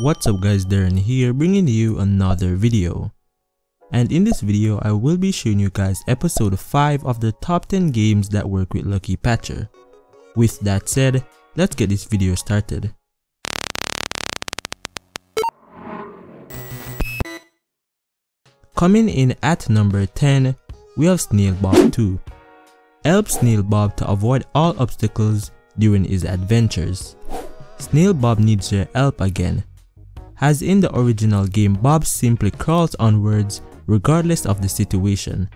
What's up guys, Deron here bringing you another video. And in this video, I will be showing you guys episode 5 of the top 10 games that work with Lucky Patcher. With that said, let's get this video started. Coming in at number 10, we have Snail Bob 2. Help Snail Bob to avoid all obstacles during his adventures. Snail Bob needs your help again. As in the original game, Bob simply crawls onwards regardless of the situation.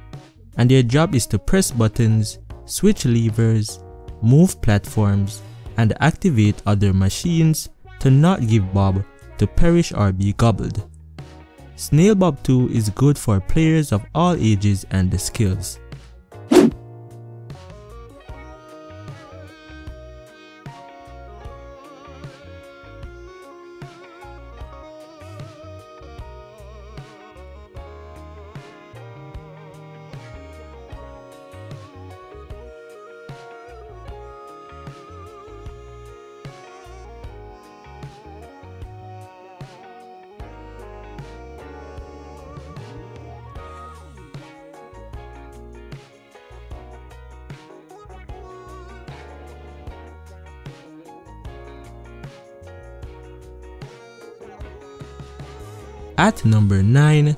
And your job is to press buttons, switch levers, move platforms, and activate other machines to not give Bob to perish or be gobbled. Snail Bob 2 is good for players of all ages and skills. At number 9,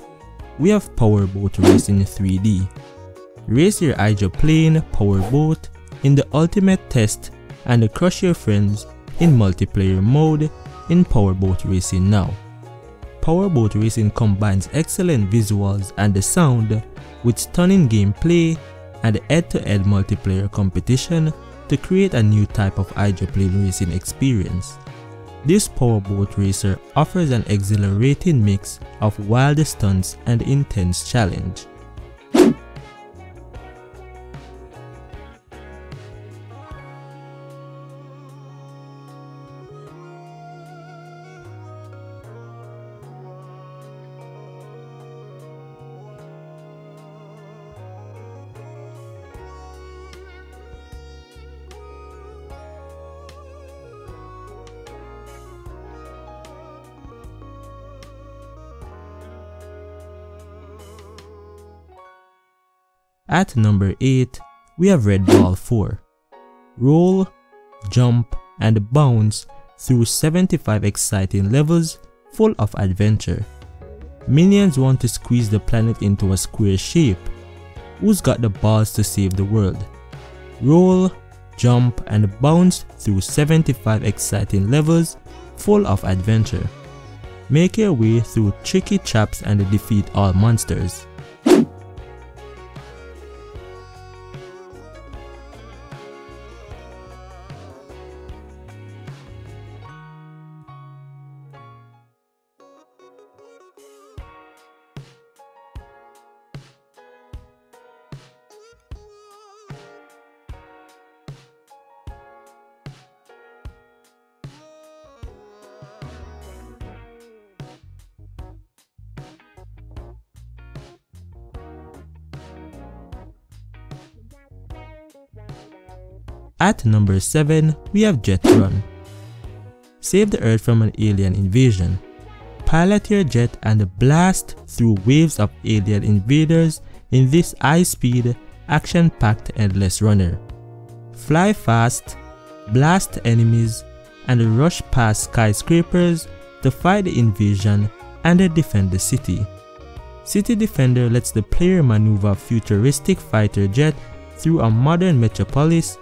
we have Powerboat Racing 3D. Race your hydroplane powerboat in the ultimate test and crush your friends in multiplayer mode in Powerboat Racing now. Powerboat Racing combines excellent visuals and the sound with stunning gameplay and head-to-head -head multiplayer competition to create a new type of hydroplane racing experience. This powerboat racer offers an exhilarating mix of wild stunts and intense challenge. At number 8, we have Red Ball 4. Roll, jump, and bounce through 75 exciting levels full of adventure. Minions want to squeeze the planet into a square shape. Who's got the balls to save the world? Roll, jump, and bounce through 75 exciting levels full of adventure. Make your way through tricky traps and defeat all monsters. At number 7, we have Jet Run. Save the Earth from an alien invasion. Pilot your jet and blast through waves of alien invaders in this high-speed, action-packed endless runner. Fly fast, blast enemies, and rush past skyscrapers to fight the invasion and defend the city. City Defender lets the player maneuver futuristic fighter jet through a modern metropolis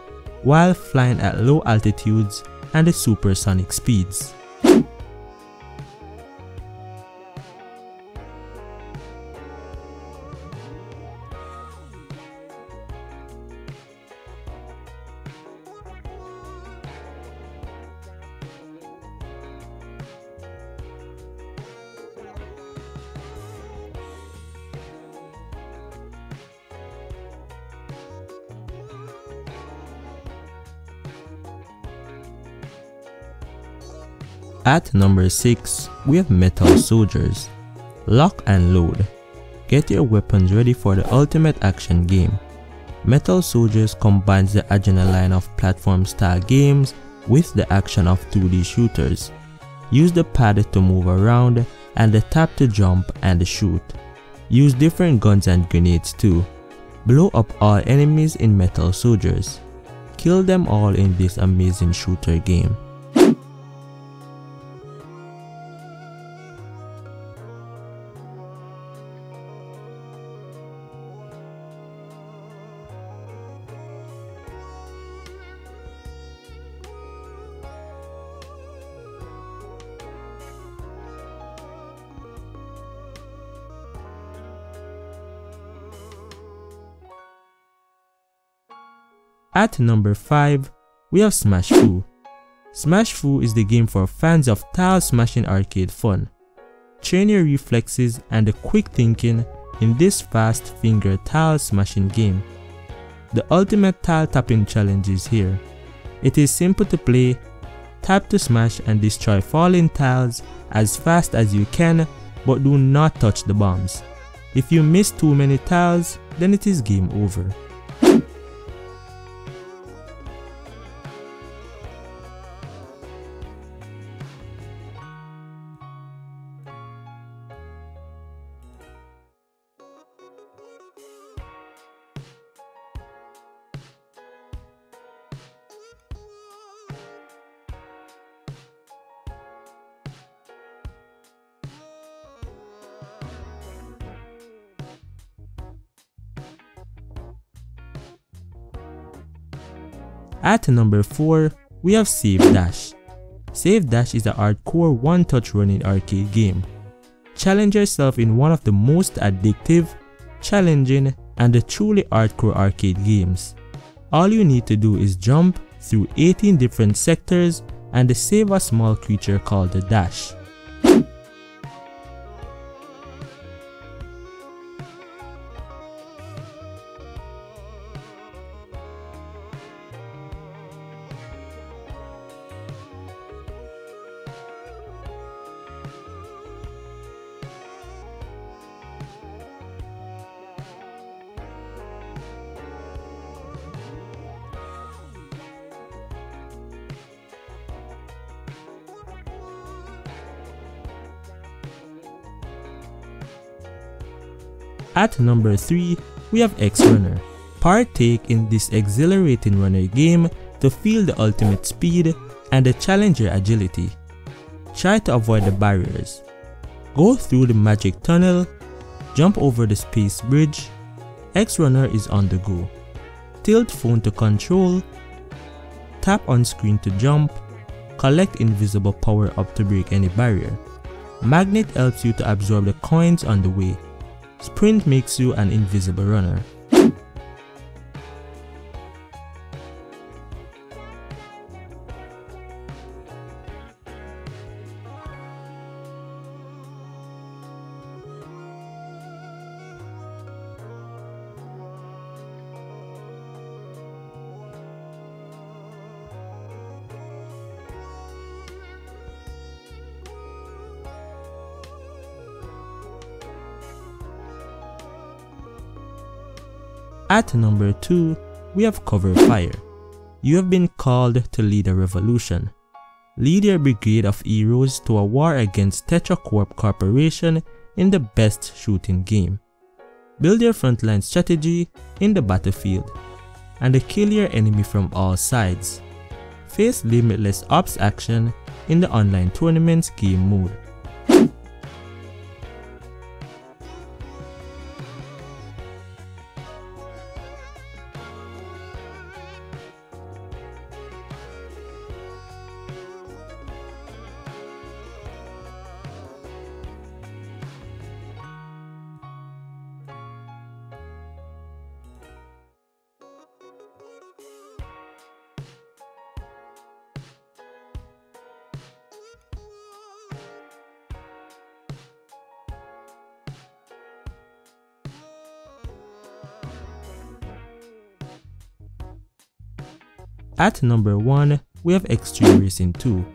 while flying at low altitudes and supersonic speeds. At number 6, we have Metal Soldiers. Lock and load. Get your weapons ready for the ultimate action game. Metal Soldiers combines the adrenaline of platform style games with the action of 2D shooters. Use the pad to move around and the tap to jump and shoot. Use different guns and grenades too. Blow up all enemies in Metal Soldiers. Kill them all in this amazing shooter game. At number 5, we have Smash Fu. Smash Fu is the game for fans of tile smashing arcade fun. Train your reflexes and the quick thinking in this fast finger tile smashing game. The ultimate tile tapping challenge is here. It is simple to play, tap to smash and destroy falling tiles as fast as you can but do not touch the bombs. If you miss too many tiles, then it is game over. At number 4, we have Save Dash. Save Dash is a hardcore one-touch running arcade game. Challenge yourself in one of the most addictive, challenging, and truly hardcore arcade games. All you need to do is jump through 18 different sectors and save a small creature called the Dash. At number 3, we have X-Runner. Partake in this exhilarating runner game to feel the ultimate speed and the challenger agility. Try to avoid the barriers. Go through the magic tunnel, jump over the space bridge. X-Runner is on the go. Tilt phone to control, tap on screen to jump, collect invisible power up to break any barrier. Magnet helps you to absorb the coins on the way. Sprint makes you an invisible runner. At number 2, we have Cover Fire. You have been called to lead a revolution. Lead your brigade of heroes to a war against TetraCorp Corporation in the best shooting game. Build your frontline strategy in the battlefield and kill your enemy from all sides. Face limitless ops action in the online tournaments game mode. At number 1, we have Extreme Racing 2.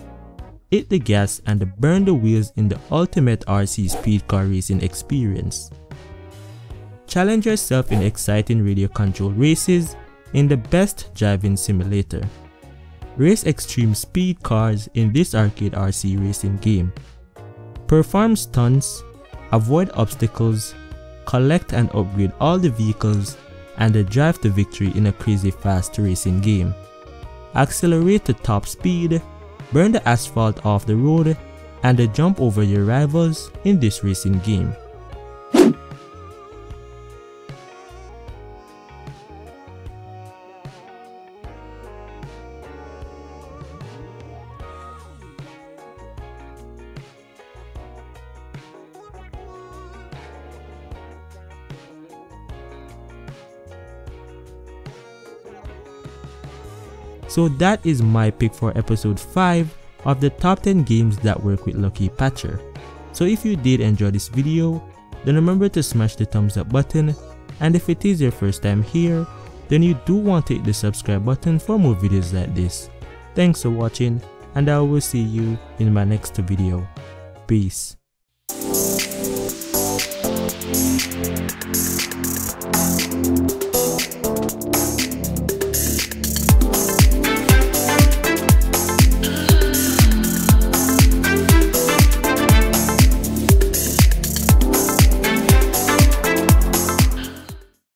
Hit the gas and burn the wheels in the ultimate RC speed car racing experience. Challenge yourself in exciting radio control races in the best driving simulator. race extreme speed cars in this arcade RC racing game. Perform stunts, avoid obstacles, collect and upgrade all the vehicles, and drive to victory in a crazy fast racing game. Accelerate to top speed, burn the asphalt off the road, and jump over your rivals in this racing game. So that is my pick for episode 5 of the top 10 games that work with Lucky Patcher. So if you did enjoy this video, then remember to smash the thumbs up button and if it is your first time here, then you do want to hit the subscribe button for more videos like this. Thanks for watching and I will see you in my next video. Peace.